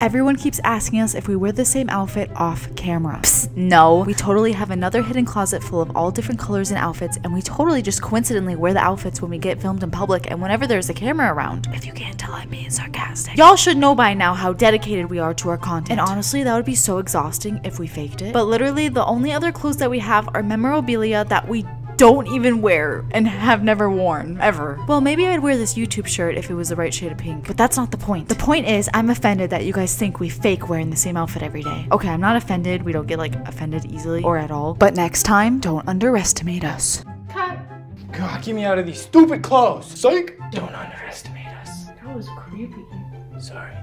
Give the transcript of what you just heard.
Everyone keeps asking us if we wear the same outfit off camera. Psst, no. We totally have another hidden closet full of all different colors and outfits, and we totally just coincidentally wear the outfits when we get filmed in public and whenever there's a camera around. If you can't tell, I'm being sarcastic. Y'all should know by now how dedicated we are to our content. And honestly, that would be so exhausting if we faked it. But literally, the only other clothes that we have are memorabilia that we don't even wear and have never worn ever. Well, maybe I'd wear this YouTube shirt if it was the right shade of pink, but that's not the point. The point is, I'm offended that you guys think we fake wearing the same outfit every day. Okay, I'm not offended. We don't get like offended easily or at all. But next time, don't underestimate us. Cut. God, get me out of these stupid clothes. Psych. Don't underestimate us. That was creepy. Sorry.